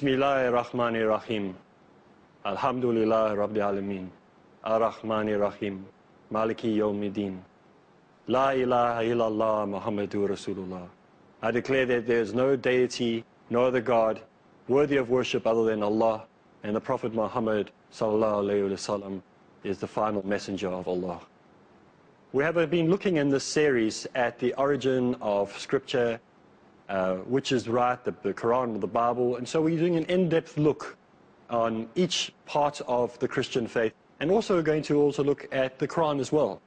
Bismillahir Rahmanir Rahim. Alhamdulillah Rabbil Alameen. Ar-Rahmanir Rahim. Maliki Yawmiddin. La ilaha illallah Muhammadur Rasulullah. I declare that there is no deity, no other God worthy of worship other than Allah, and the Prophet Muhammad sallallahu alaihi wasallam is the final messenger of Allah. We have been looking in this series at the origin of Scripture, uh, which is right, the, the Quran, or the Bible, and so we're doing an in-depth look on each part of the Christian faith, and also going to also look at the Quran as well,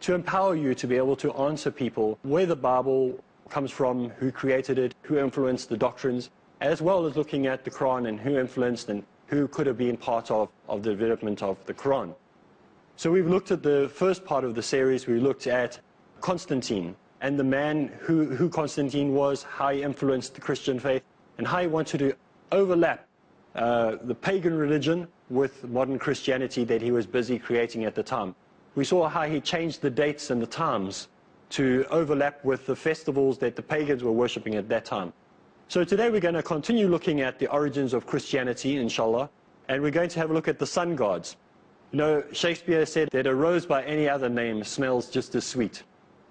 to empower you to be able to answer people where the Bible comes from, who created it, who influenced the doctrines, as well as looking at the Quran and who influenced and who could have been part of, of the development of the Quran. So we've looked at the first part of the series, we looked at Constantine and the man who, who Constantine was, how he influenced the Christian faith, and how he wanted to overlap uh, the pagan religion with modern Christianity that he was busy creating at the time. We saw how he changed the dates and the times to overlap with the festivals that the pagans were worshipping at that time. So today we're going to continue looking at the origins of Christianity, inshallah, and we're going to have a look at the sun gods. You know, Shakespeare said that a rose by any other name smells just as sweet.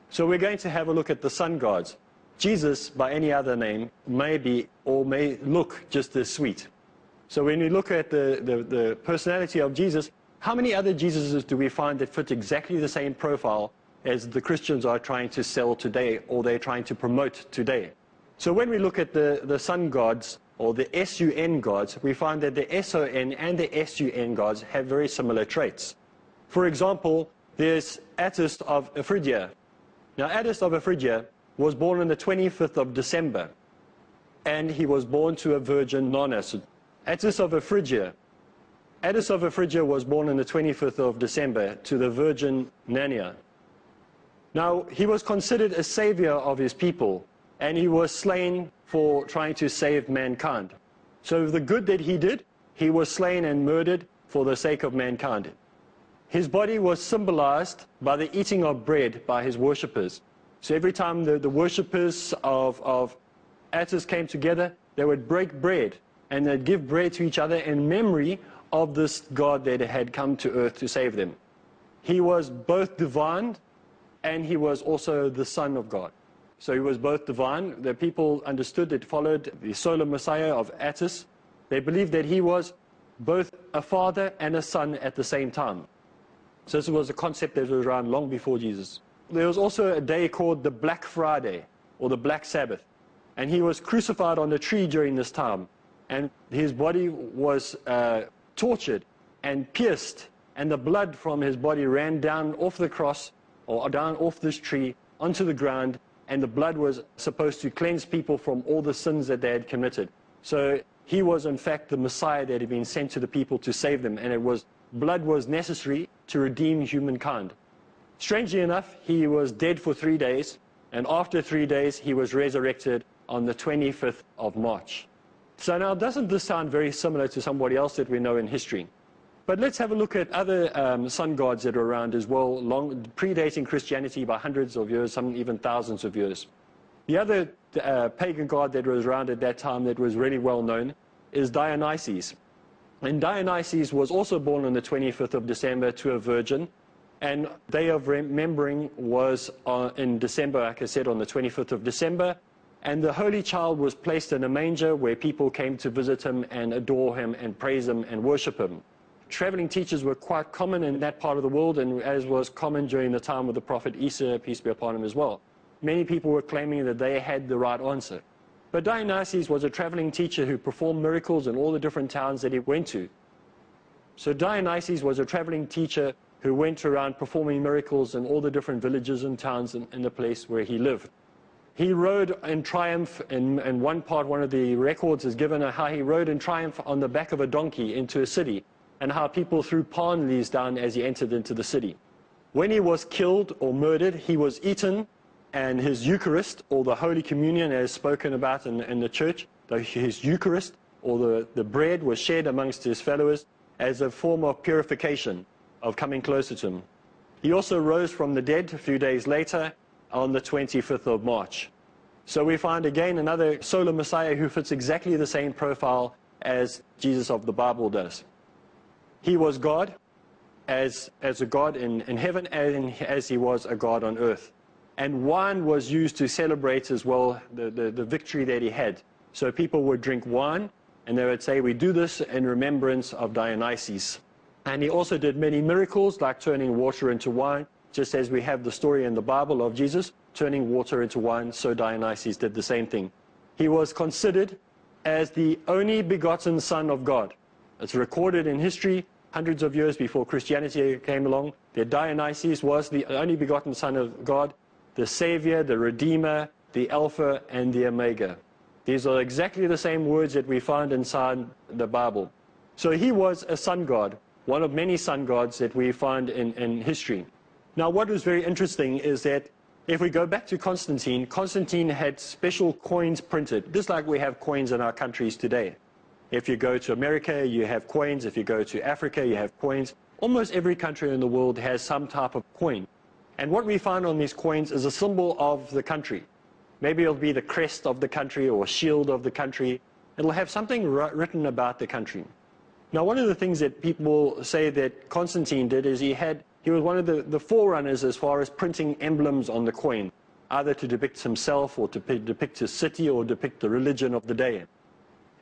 So we're going to have a look at the sun gods. Jesus, by any other name, may be or may look just as sweet. So when we look at the, the, the personality of Jesus, how many other Jesuses do we find that fit exactly the same profile as the Christians are trying to sell today or they're trying to promote today? So when we look at the, the sun gods, or the SUN gods, we find that the SON and the SUN gods have very similar traits. For example, there's Attis of Ephrydia. Now, Attis of Ephrydia was born on the 25th of December, and he was born to a virgin Nonna. Attis of Ephrydia. Attis of Ephrydia was born on the 25th of December to the virgin Nania. Now, he was considered a savior of his people, and he was slain for trying to save mankind. So the good that he did, he was slain and murdered for the sake of mankind. His body was symbolized by the eating of bread by his worshippers. So every time the, the worshippers of, of Attis came together, they would break bread and they'd give bread to each other in memory of this God that had come to earth to save them. He was both divine and he was also the Son of God. So he was both divine. The people understood that followed the solar Messiah of Attis. They believed that he was both a father and a son at the same time. So this was a concept that was around long before Jesus. There was also a day called the Black Friday or the Black Sabbath. And he was crucified on a tree during this time and his body was uh, tortured and pierced, and the blood from his body ran down off the cross or down off this tree onto the ground, and the blood was supposed to cleanse people from all the sins that they had committed. So he was, in fact, the Messiah that had been sent to the people to save them, and it was blood was necessary to redeem humankind. Strangely enough, he was dead for three days, and after three days, he was resurrected on the 25th of March. So now, doesn't this sound very similar to somebody else that we know in history? But let's have a look at other um, sun gods that are around as well, long, predating Christianity by hundreds of years, some even thousands of years. The other uh, pagan god that was around at that time that was really well known is Dionysus. And Dionysus was also born on the 25th of December to a virgin. And Day of Remembering was uh, in December, like I said, on the 25th of December. And the Holy Child was placed in a manger where people came to visit him and adore him and praise him and worship him. Traveling teachers were quite common in that part of the world, and as was common during the time of the Prophet Isa, peace be upon him as well. Many people were claiming that they had the right answer. But Dionysius was a traveling teacher who performed miracles in all the different towns that he went to. So Dionysius was a traveling teacher who went around performing miracles in all the different villages and towns in, in the place where he lived. He rode in triumph, in one part, one of the records is given of how he rode in triumph on the back of a donkey into a city, and how people threw palm leaves down as he entered into the city. When he was killed or murdered, he was eaten, and his Eucharist, or the Holy Communion as spoken about in, in the church, his Eucharist, or the, the bread, was shared amongst his followers as a form of purification, of coming closer to him. He also rose from the dead a few days later on the 25th of March. So we find again another solar Messiah who fits exactly the same profile as Jesus of the Bible does. He was God as, as a God in, in heaven and as he was a God on earth. And wine was used to celebrate as well the, the, the victory that he had. So people would drink wine and they would say, We do this in remembrance of Dionysus. And he also did many miracles, like turning water into wine, just as we have the story in the Bible of Jesus turning water into wine, so Dionysus did the same thing. He was considered as the only begotten Son of God. It's recorded in history hundreds of years before Christianity came along, that Dionysus was the only begotten Son of God, the Savior, the Redeemer, the Alpha, and the Omega. These are exactly the same words that we find inside the Bible. So he was a sun god, one of many sun gods that we find in, in history. Now, what was very interesting is that if we go back to Constantine, Constantine had special coins printed, just like we have coins in our countries today. If you go to America, you have coins. If you go to Africa, you have coins. Almost every country in the world has some type of coin. And what we find on these coins is a symbol of the country. Maybe it'll be the crest of the country or shield of the country. It'll have something written about the country. Now, one of the things that people say that Constantine did is he had, he was one of the, the forerunners as far as printing emblems on the coin, either to depict himself or to depict his city or depict the religion of the day.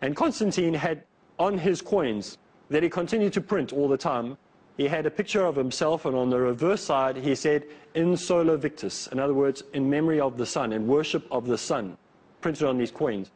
And Constantine had on his coins that he continued to print all the time, he had a picture of himself, and on the reverse side, he said, In solo victus, in other words, in memory of the sun, in worship of the sun, printed on these coins.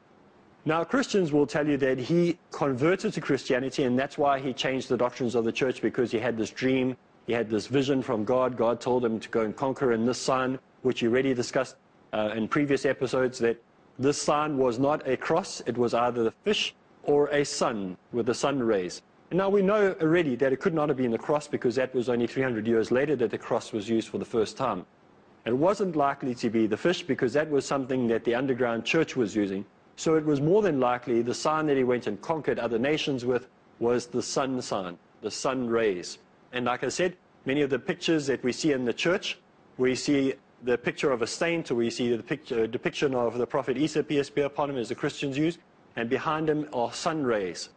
Now, Christians will tell you that he converted to Christianity, and that's why he changed the doctrines of the church, because he had this dream, he had this vision from God. God told him to go and conquer in this sign, which he already discussed uh, in previous episodes, that this sign was not a cross, it was either the fish or a sun with the sun rays. And now we know already that it could not have been the cross because that was only 300 years later that the cross was used for the first time. It wasn't likely to be the fish because that was something that the underground church was using. So it was more than likely the sign that he went and conquered other nations with was the sun sign, the sun rays. And like I said, many of the pictures that we see in the church, we see the picture of a saint, or we see the picture, depiction of the prophet Isa, peace be upon him, as the Christians use, and behind him are sun rays,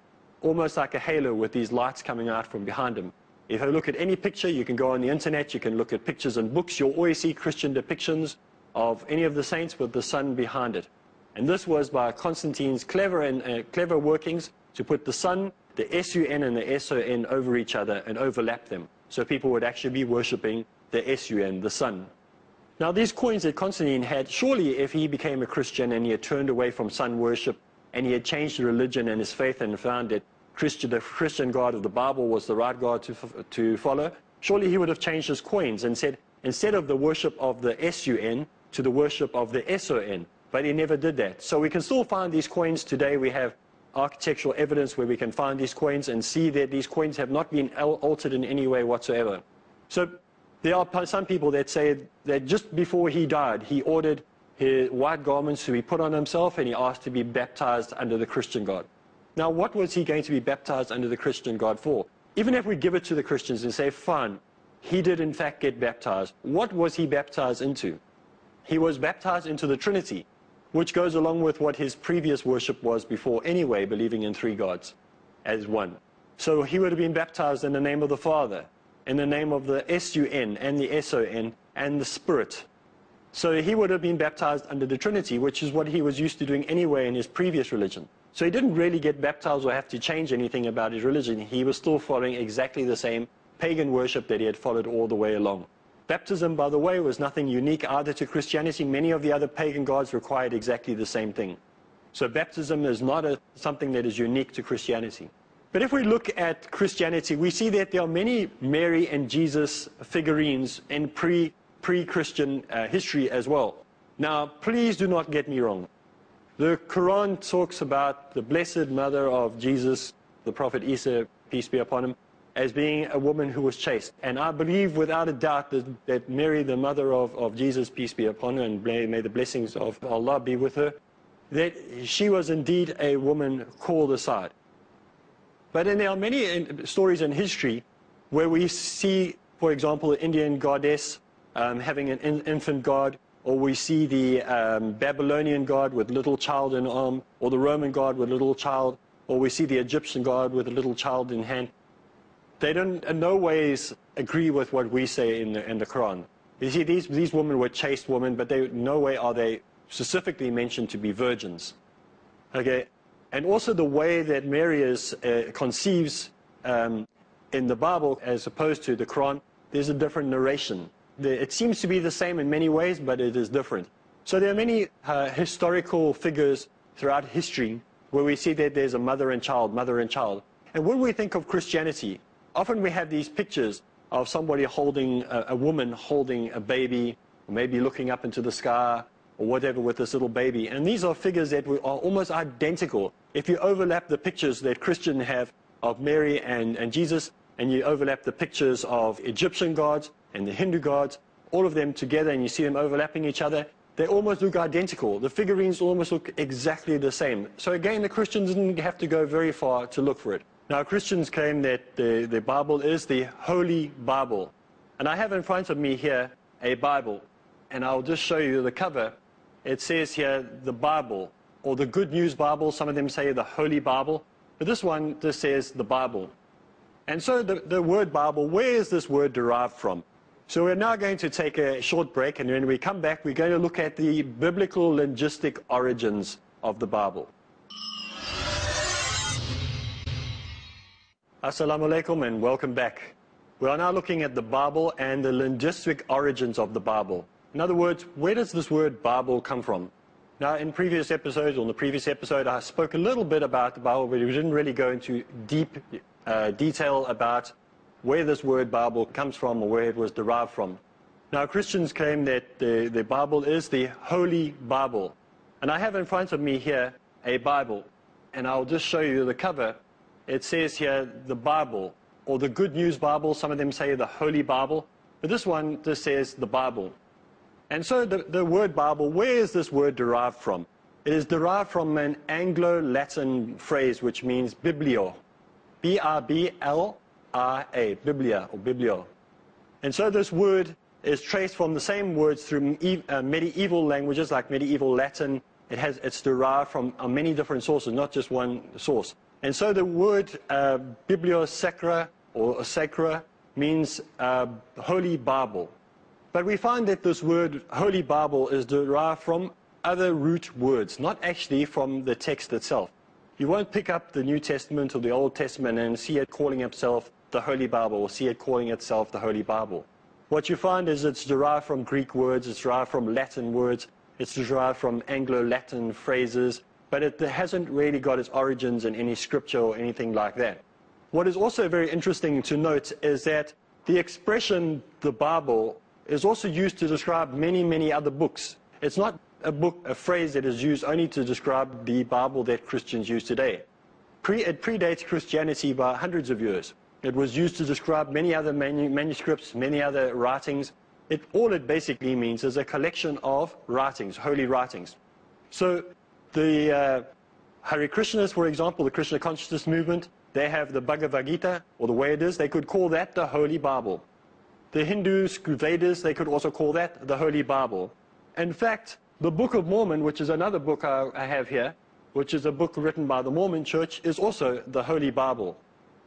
almost like a halo with these lights coming out from behind him. If you look at any picture, you can go on the internet, you can look at pictures and books, you'll always see Christian depictions of any of the saints with the sun behind it. And this was by Constantine's clever and uh, clever workings to put the sun, the SUN and the SON over each other and overlap them. So people would actually be worshipping the SUN, the sun. Now, these coins that Constantine had, surely if he became a Christian and he had turned away from sun worship and he had changed religion and his faith and found that Christian, the Christian God of the Bible was the right God to, to follow, surely he would have changed his coins and said, instead of the worship of the SUN, to the worship of the SON. But he never did that. So we can still find these coins today. We have architectural evidence where we can find these coins and see that these coins have not been altered in any way whatsoever. So there are some people that say that just before he died, he ordered his white garments to be put on himself and he asked to be baptized under the Christian God. Now, what was he going to be baptized under the Christian God for? Even if we give it to the Christians and say, fine, he did in fact get baptized, what was he baptized into? He was baptized into the Trinity, which goes along with what his previous worship was before anyway, believing in three gods as one. So he would have been baptized in the name of the Father, in the name of the S-U-N and the S-O-N and the Spirit. So he would have been baptized under the Trinity, which is what he was used to doing anyway in his previous religion. So he didn't really get baptized or have to change anything about his religion. He was still following exactly the same pagan worship that he had followed all the way along. Baptism, by the way, was nothing unique either to Christianity. Many of the other pagan gods required exactly the same thing. So baptism is not a, something that is unique to Christianity. But if we look at Christianity, we see that there are many Mary and Jesus figurines in pre, pre-Christian uh, history as well. Now, please do not get me wrong. The Quran talks about the Blessed Mother of Jesus, the Prophet Isa, peace be upon him, as being a woman who was chaste. And I believe without a doubt that, that Mary, the mother of, of Jesus, peace be upon her, and may, the blessings of Allah be with her, that she was indeed a woman called aside. But there are many stories in history where we see, for example, the Indian goddess um, having an in infant god, or we see the um, Babylonian god with little child in arm, or the Roman god with little child. or we see the Egyptian god with a little child in hand, they don't in no ways agree with what we say in the, in the Quran. You see, these, these women were chaste women, but they, no way are they specifically mentioned to be virgins. Okay, and also the way that Mary is, uh, conceives um, in the Bible as opposed to the Quran, there's a different narration. It seems to be the same in many ways, but it is different. So there are many uh, historical figures throughout history where we see that there's a mother and child, mother and child. And when we think of Christianity, often we have these pictures of somebody holding a, a woman holding a baby, maybe looking up into the sky or whatever with this little baby. And these are figures that are almost identical. If you overlap the pictures that Christians have of Mary and, and Jesus, and you overlap the pictures of Egyptian gods and the Hindu gods, all of them together, and you see them overlapping each other, they almost look identical. The figurines almost look exactly the same. So again, the Christians didn't have to go very far to look for it. Now, Christians claim that the, the Bible is the Holy Bible. And I have in front of me here a Bible. And I'll just show you the cover. It says here, the Bible, or the Good News Bible. Some of them say the Holy Bible. But this one just says the Bible. And so the, the word Bible, where is this word derived from? So we're now going to take a short break, and when we come back, we're going to look at the biblical linguistic origins of the Bible. Assalamu alaikum and welcome back. We are now looking at the Bible and the linguistic origins of the Bible. In other words, where does this word Bible come from? Now, in previous episodes, or in the previous episode, I spoke a little bit about the Bible, but we didn't really go into deep uh, detail about where this word Bible comes from or where it was derived from. Now, Christians claim that the, the Bible is the Holy Bible. And I have in front of me here a Bible. And I'll just show you the cover. It says here the Bible, or the Good News Bible. Some of them say the Holy Bible. But this one just says the Bible. And so the, the word Bible, where is this word derived from? It is derived from an Anglo-Latin phrase which means biblio. B-R-B-L R-A, Biblia or Biblio. And so this word is traced from the same words through uh, medieval languages like medieval Latin. It has, it's derived from uh, many different sources, not just one source. And so the word uh, Biblio Sacra or Sacra means uh, Holy Bible. But we find that this word Holy Bible is derived from other root words, not actually from the text itself. You won't pick up the New Testament or the Old Testament and see it calling itself the Holy Bible or see it calling itself the Holy Bible. What you find is it's derived from Greek words, it's derived from Latin words, it's derived from Anglo-Latin phrases, but it hasn't really got its origins in any scripture or anything like that. What is also very interesting to note is that the expression the Bible is also used to describe many, many other books. It's not a book, a phrase that is used only to describe the Bible that Christians use today. Pre, it predates Christianity by hundreds of years. It was used to describe many other manu manuscripts, many other writings. It, all it basically means is a collection of writings, holy writings. So the uh, Hare Krishnas, for example, the Krishna consciousness movement, they have the Bhagavad Gita, or the way it is, they could call that the Holy Bible. The Hindus, Vedas, they could also call that the Holy Bible. In fact, the Book of Mormon, which is another book I, I have here, which is a book written by the Mormon Church, is also the Holy Bible.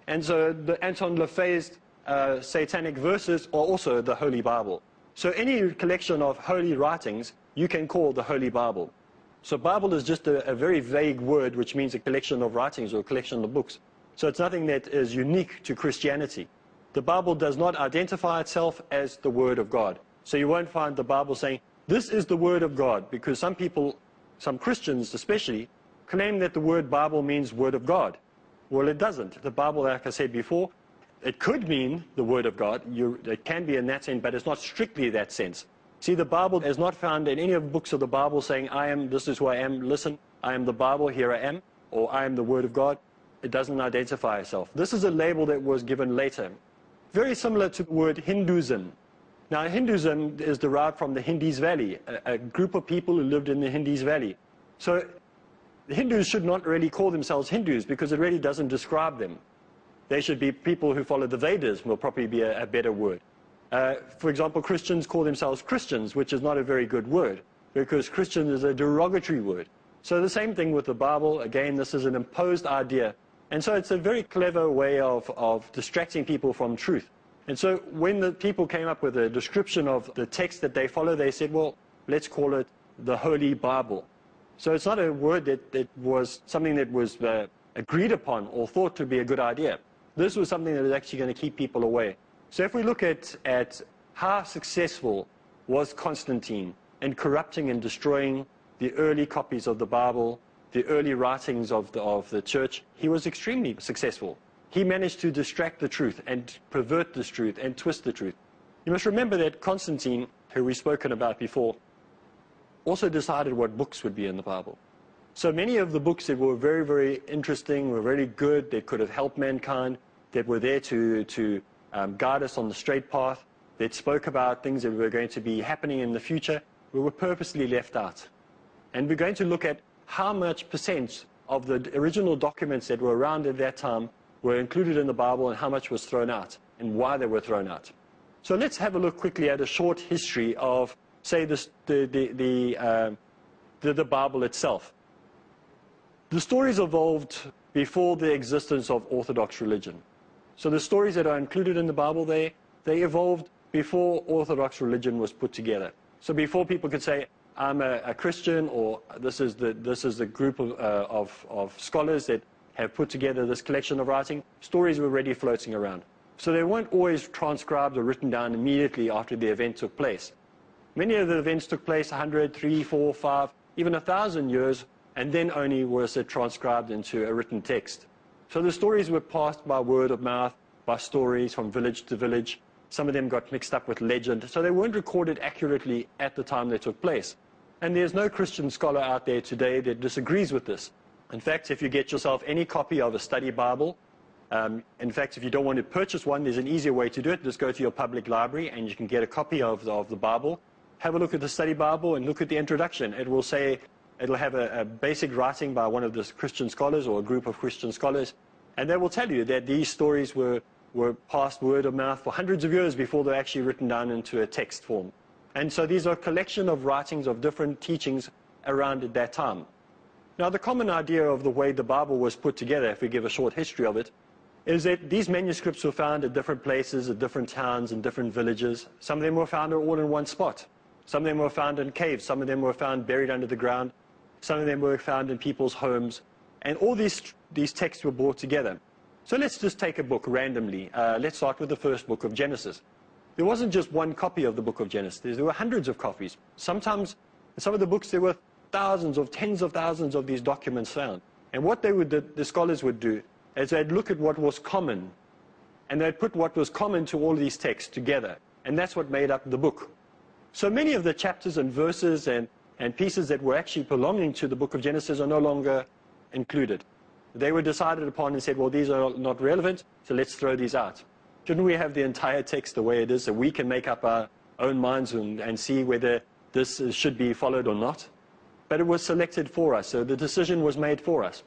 And so the Anton LaVey's uh, satanic verses are also the Holy Bible. So any collection of holy writings you can call the Holy Bible. So Bible is just a, a, very vague word which means a collection of writings or a collection of books. So it's nothing that is unique to Christianity. The Bible does not identify itself as the Word of God. So you won't find the Bible saying, this is the Word of God, because some people, some Christians especially, claim that the word Bible means Word of God. Well, it doesn't. The Bible, like I said before, it could mean the Word of God. You, it can be in that sense, but it's not strictly that sense. See, the Bible is not found in any of the books of the Bible saying, I am, this is who I am, listen, I am the Bible, here I am, or I am the Word of God. It doesn't identify itself. This is a label that was given later. Very similar to the word Hinduism. Now, Hinduism is derived from the Hindis Valley, a, a group of people who lived in the Hindis Valley. So the Hindus should not really call themselves Hindus because it really doesn't describe them. They should be people who follow the Vedas, will probably be a, a better word. Uh, for example, Christians call themselves Christians, which is not a very good word because Christian is a derogatory word. So the same thing with the Bible. Again, this is an imposed idea. And so it's a very clever way of, of distracting people from truth. And so when the people came up with a description of the text that they follow, they said, well, let's call it the Holy Bible. So it's not a word that, that was something that was uh, agreed upon or thought to be a good idea. This was something that was actually going to keep people away. So if we look at, at how successful was Constantine in corrupting and destroying the early copies of the Bible, the early writings of the, of the church, he was extremely successful. He managed to distract the truth and pervert this truth and twist the truth. You must remember that Constantine, who we've spoken about before, also decided what books would be in the Bible. So many of the books that were very, very interesting, were very good, that could have helped mankind, that were there to, to um, guide us on the straight path, that spoke about things that were going to be happening in the future, we were purposely left out. And we're going to look at how much percent of the original documents that were around at that time were included in the Bible and how much was thrown out and why they were thrown out. So let's have a look quickly at a short history of, say, this, the, the, the, uh, the, the Bible itself. The stories evolved before the existence of Orthodox religion. So the stories that are included in the Bible, they, they evolved before Orthodox religion was put together. So before people could say, I'm a, a Christian, or this is the, this is the group of, uh, of, of scholars that have put together this collection of writing, stories were already floating around. So they weren't always transcribed or written down immediately after the event took place. Many of the events took place 100, 3, 4, 5, even 1,000 years, and then only was it transcribed into a written text. So the stories were passed by word of mouth, by stories from village to village. Some of them got mixed up with legend, so they weren't recorded accurately at the time they took place. And there's no Christian scholar out there today that disagrees with this. In fact, if you get yourself any copy of a study Bible, um, in fact, if you don't want to purchase one, there's an easier way to do it. Just go to your public library and you can get a copy of the, of the Bible. Have a look at the study Bible and look at the introduction. It will say It'll have a, a, basic writing by one of the Christian scholars or a group of Christian scholars, and they will tell you that these stories were, were passed word of mouth for hundreds of years before they're actually written down into a text form. And so these are a collection of writings of different teachings around at that time. Now, the common idea of the way the Bible was put together, if we give a short history of it, is that these manuscripts were found at different places, at different towns and different villages. Some of them were found all in one spot. Some of them were found in caves. Some of them were found buried under the ground. Some of them were found in people's homes. And all these, these texts were brought together. So let's just take a book randomly. Uh, let's start with the first book of Genesis. There wasn't just one copy of the book of Genesis. There were hundreds of copies. Sometimes, in some of the books, there were thousands of tens of thousands of these documents found. And what they would, the, the scholars would do is they'd look at what was common, and they'd put what was common to all these texts together. And that's what made up the book. So many of the chapters and verses and and pieces that were actually belonging to the book of Genesis are no longer included. They were decided upon and said, well, these are not relevant, so let's throw these out. Shouldn't we have the entire text the way it is so we can make up our own minds and, and see whether this should be followed or not? But it was selected for us, so the decision was made for us.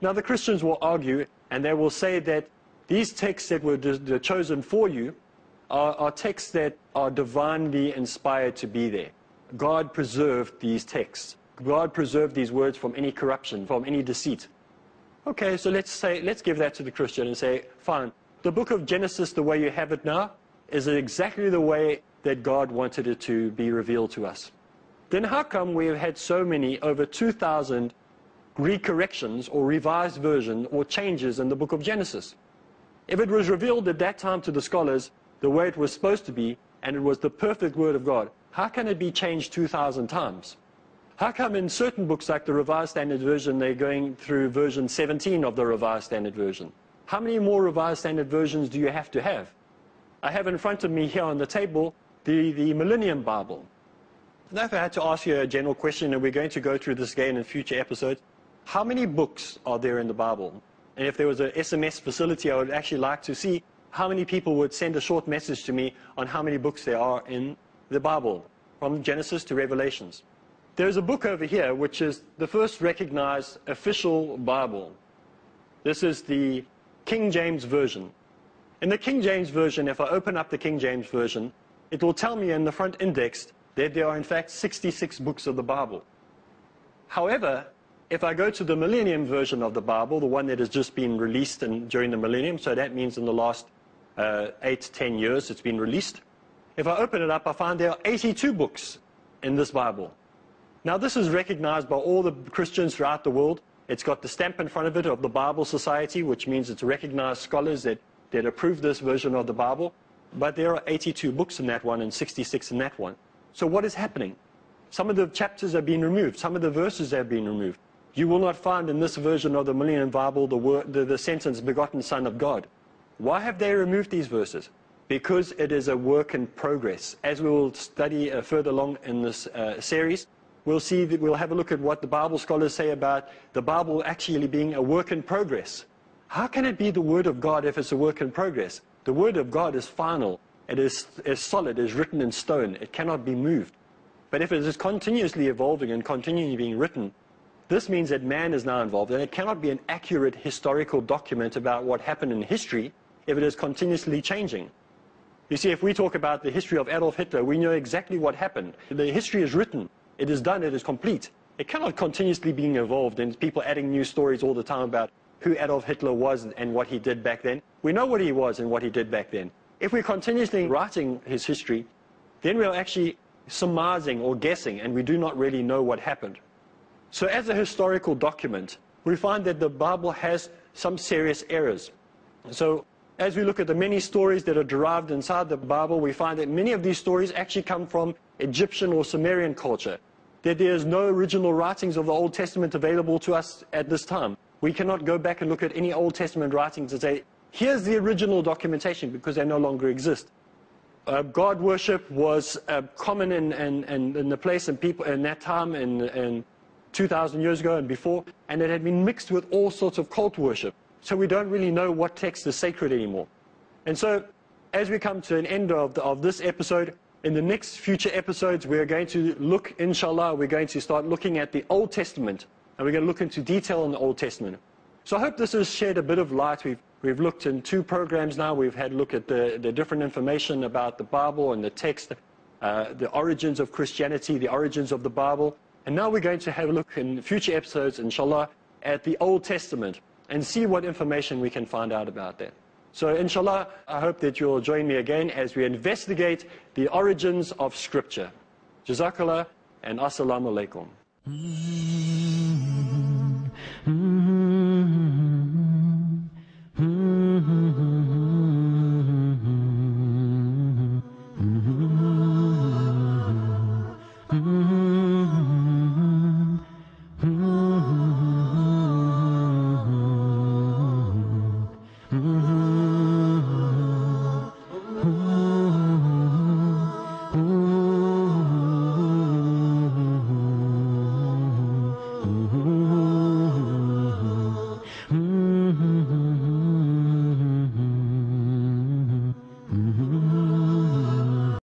Now, the Christians will argue, and they will say that these texts that were chosen for you are, are texts that are divinely inspired to be there. God preserved these texts. God preserved these words from any corruption, from any deceit. Okay, so let's say, let's give that to the Christian and say, fine, the book of Genesis, the way you have it now, is exactly the way that God wanted it to be revealed to us. Then how come we have had so many, over 2,000 recorrections or revised version or changes in the book of Genesis? If it was revealed at that time to the scholars the way it was supposed to be, and it was the perfect word of God, how can it be changed 2,000 times? How come in certain books like the Revised Standard Version, they're going through version 17 of the Revised Standard Version? How many more Revised Standard Versions do you have to have? I have in front of me here on the table the, the Millennium Bible. Now if I had to ask you a general question, and we're going to go through this again in future episodes, how many books are there in the Bible? And if there was an SMS facility, I would actually like to see how many people would send a short message to me on how many books there are in the Bible, from Genesis to Revelations. There's a book over here which is the first recognized official Bible. This is the King James Version. In the King James Version, if I open up the King James Version, it will tell me in the front index there are in fact 66 books of the Bible. However, If I go to the millennium version of the Bible, the one that has just been released in, during the millennium, so that means in the last uh, eight, ten years it's been released. If I open it up, I find there are 82 books in this Bible. Now, this is recognized by all the Christians throughout the world. It's got the stamp in front of it of the Bible Society, which means it's recognized scholars that, that approve this version of the Bible. But there are 82 books in that one and 66 in that one. So what is happening? Some of the chapters have been removed. Some of the verses have been removed. You will not find in this version of the Millennium Bible the, word, the, the sentence, begotten Son of God. Why have they removed these verses? Because it is a work in progress. As we will study uh, further along in this uh, series, we'll see that we'll have a look at what the Bible scholars say about the Bible actually being a work in progress. How can it be the Word of God if it's a work in progress? The Word of God is final. It is, is solid, it is written in stone. It cannot be moved. But if it is continuously evolving and continually being written, this means that man is now involved, and it cannot be an accurate historical document about what happened in history if it is continuously changing. You see, if we talk about the history of Adolf Hitler, we know exactly what happened. The history is written, it is done, it is complete. It cannot continuously being evolved and people adding new stories all the time about who Adolf Hitler was and what he did back then. We know what he was and what he did back then. If we're continuously writing his history, then we're actually surmising or guessing, and we do not really know what happened. So as a historical document, we find that the Bible has some serious errors. So as we look at the many stories that are derived inside the Bible, we find that many of these stories actually come from Egyptian or Sumerian culture. That there is no original writings of the Old Testament available to us at this time. We cannot go back and look at any Old Testament writings and say, here's the original documentation because they no longer exist. Uh, God worship was uh, common in, in, in, in, the place and people in that time in, in 2,000 years ago and before, and it had been mixed with all sorts of cult worship. So we don't really know what text is sacred anymore. And so, as we come to an end of, the, of this episode, in the next future episodes, we're going to look, inshallah, we're going to start looking at the Old Testament, and we're going to look into detail on the Old Testament. So I hope this has shed a bit of light. We've, we've looked in two programs now. We've had a look at the, the different information about the Bible and the text, uh, the origins of Christianity, the origins of the Bible. And now we're going to have a look in future episodes, inshallah, at the Old Testament and see what information we can find out about that. So, inshallah, I hope that you'll join me again as we investigate the origins of Scripture. Jazakallah and Assalamu alaikum. Mm -hmm.